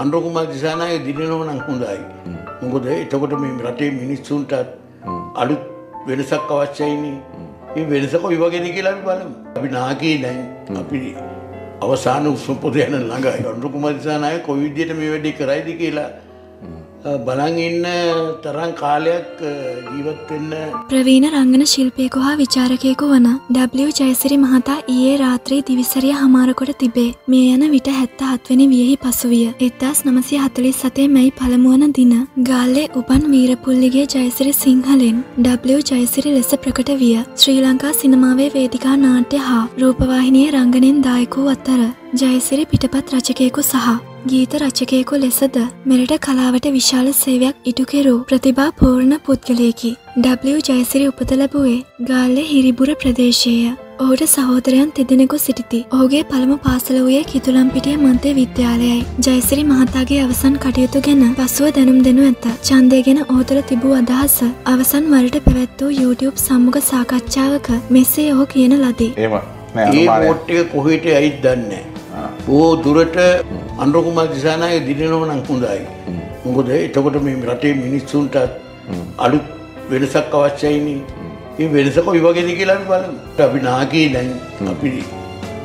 අන්ඩකුමා දිසානාය දිනනව නම් හොඳයි. මොකොද එතකොට මේ රටේ මිනිස්සුන්ටත් අලුත් වෙනසක් අවශ්‍යයිනි ඒ වෙනස කොයි වගෙන කියලා අපි බලමු. අපි නාකී දැන් අපි අවසාන උස්ම පොත යන ළඟයි. අන්ඩකුමා දිසානාය කොයි විදිහට මේ වැඩේ කරයිද කියලා බලන් ඉන්න තරම් කාලයක් ජීවත් වෙන්න ප්‍රවීණ රංගන ශිල්පියෙකු හා විචාරකයෙකු වන W ජයසිරි මහතා ඊයේ රාත්‍රී දිවිසරිය හමාරකොට තිබේ. මේ යන විට හැත්ත හත්වනි වියෙහි පසුවිය. එදදාස් නමසය හතලිස් සතේ මැයි පළමුුවන දින. ගාල්ලේ උපන් වීරපුල්ලිගේ ජයසිරි සිංහලෙන් W ජයසිරි ලෙස ප්‍රකට විය. ශ්‍රී ලංකා සිනමාවේ වේදිකා නාට්‍ය හා රූපවාහිනිය රංගනෙන් දායකූ අත්තර. ජයසිරි පිටපත් රචකයෙකු සහ ගීත රචකයෙකු ලෙසද මෙරට කලාවට විශාල සේවයක් ඉටුකෙරූ ප්‍රතිභා පූර්ණ පුද්ගලයකි. W ජයසිරි උපත ලැබුවේ ගාල්ලෙ හිරිබුර ප්‍රදේශය. ඔහුට සහෝදරයන් තිදෙනෙකු සිටිති. ඔහුගේ පළමු පාසල වූයේ කිතුලම්පිටිය මන්තේ විද්‍යාලයයි. ජයසිරි මහතාගේ අවසන් කටයුතු ගැන පසුව දැනුම් දෙනු ඇත. ඡන්දය ගැන ඔහු තුළ තිබූ අදහස අවසන් වරට පැවැත් වූ YouTube සම්මුඛ සාකච්ඡාවක මෙසේ ඔහු කියන ලදී. ඒ එක කොහෙට ඇයිත් දන්නේ. බෝ දුරට අන්ඩකුමා දිසානාය දිනනව නම් හොඳයි. මොකොද එතකොට මේ රටේ මිනිස්සුන්ටත් අලුත් වෙනසක් අවශ්‍යයිනි ඒ වෙනස කොයි වගෙන කියලා අපි බලමු. අපි නාකී දැන් අපි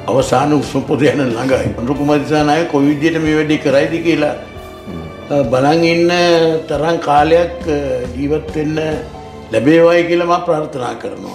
අවසාන උස්ම පොත යන ළඟයි. අන්ඩකුමා දිසානාය කොයි විදිහට මේ වැඩේ කරයිද කියලා බලන් ඉන්න තරම් කාලයක් ජීවත් වෙන්න ලැබේවයි කියලා මම ප්‍රාර්ථනා කරනවා.